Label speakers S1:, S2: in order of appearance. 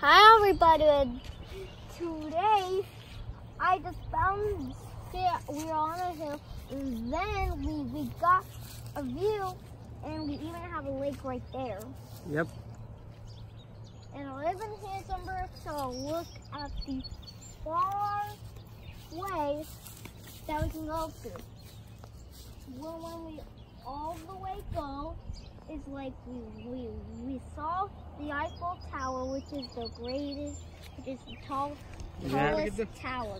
S1: Hi everybody, today I just found that we were on a hill and then we, we got a view and we even have a lake right there.
S2: Yep.
S1: And I live in Harrisonburg, so look at the far way that we can go through. Well, when we all the way go, is like we, we, we saw the Eiffel Tower, which is the greatest, which is the tall,
S2: Yeah.
S1: tallest tower.